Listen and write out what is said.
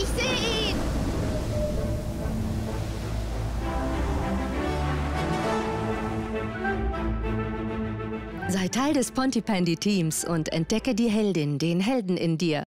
Ich sehe ihn! Sei Teil des Pontypandy-Teams und entdecke die Heldin, den Helden in dir.